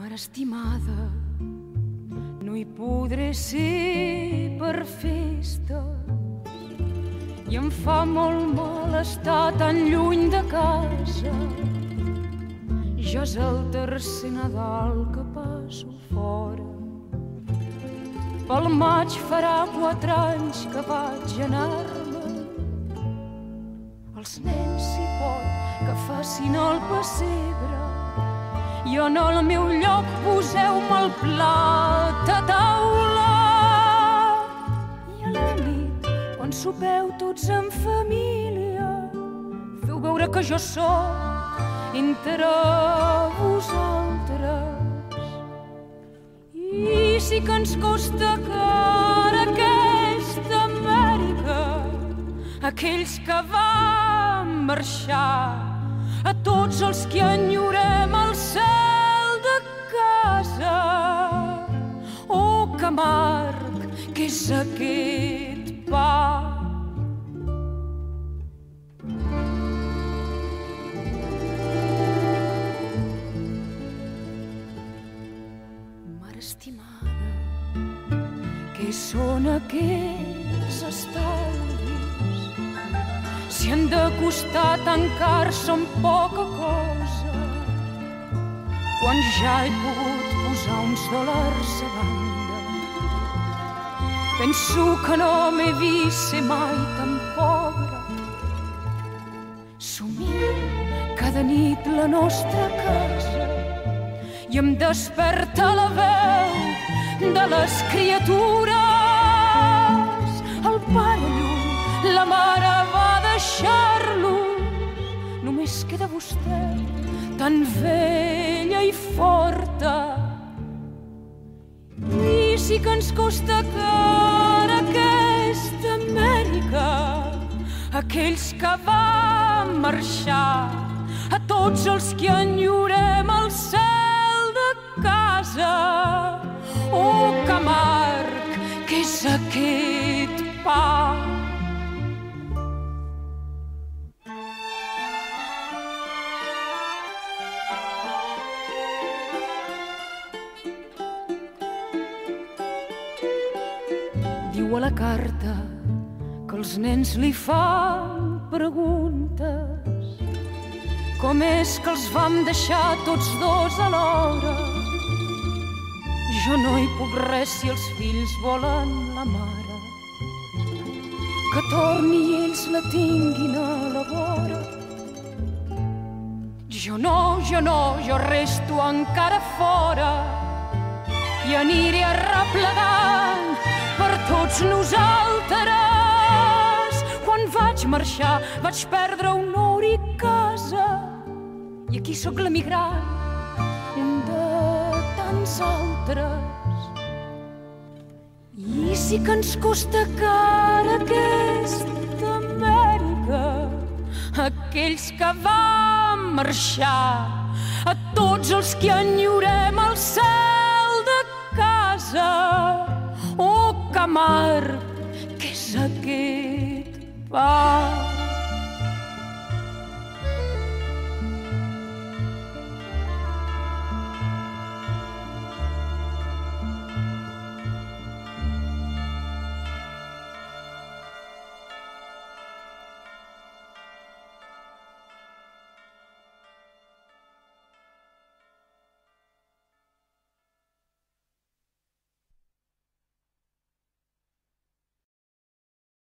Mare estimada, no hi podré ser per festa i em fa molt mal estar tan lluny de casa. Ja és el tercer Nadal que passo fora. Pel maig farà quatre anys que vaig anar-me. Els nens, si pot, que facin el pessebre. I en el meu lloc poseu-me el plat a taula. I a la nit, quan sopeu tots en família, feu veure que jo sóc entre vosaltres. I sí que ens costa cara aquesta Amèrica, aquells que van marxar, a tots els que enyorem el cel de casa. Oh, que amarg que és aquest pa. Mare estimada, què són aquests estalvis? Si han de costar tancar-se amb poca cosa, quan ja he pogut posar uns dòlars a banda. Penso que no m'he vist ser mai tan pobra. Somio cada nit la nostra casa i em desperta la veu de les criatures. Només queda vostè, tan vella i forta. I sí que ens costa cara aquesta Amèrica, aquells que van marxar, a tots els que enyorem el cel de casa. Oh, Diu a la carta que els nens li fan preguntes com és que els vam deixar tots dos alhora? Jo no hi puc res si els fills volen la mare. Que torni i ells la tinguin a la vora. Jo no, jo no, jo resto encara fora i aniré arreplegant tots nosaltres. Quan vaig marxar vaig perdre honor i casa i aquí sóc l'emigrant, de tants altres. I sí que ens costa cara aquesta Amèrica, aquells que van marxar, a tots els que enyorem Oh, que és aquest pa.